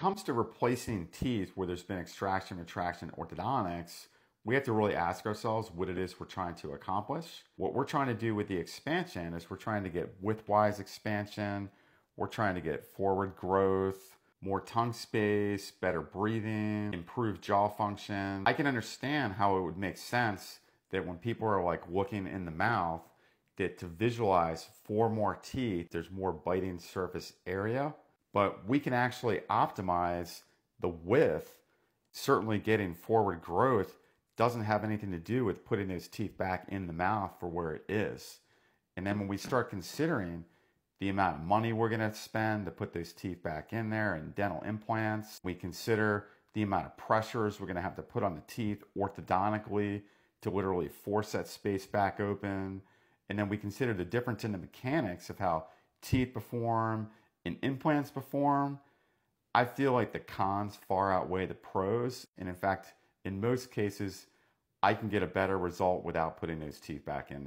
comes to replacing teeth where there's been extraction, retraction, orthodontics, we have to really ask ourselves what it is we're trying to accomplish. What we're trying to do with the expansion is we're trying to get widthwise expansion, we're trying to get forward growth, more tongue space, better breathing, improved jaw function. I can understand how it would make sense that when people are like looking in the mouth, that to visualize four more teeth, there's more biting surface area, but we can actually optimize the width. Certainly getting forward growth doesn't have anything to do with putting those teeth back in the mouth for where it is. And then when we start considering the amount of money we're going to spend to put those teeth back in there and dental implants, we consider the amount of pressures we're going to have to put on the teeth orthodontically to literally force that space back open. And then we consider the difference in the mechanics of how teeth perform and implants perform. I feel like the cons far outweigh the pros. And in fact, in most cases, I can get a better result without putting those teeth back in.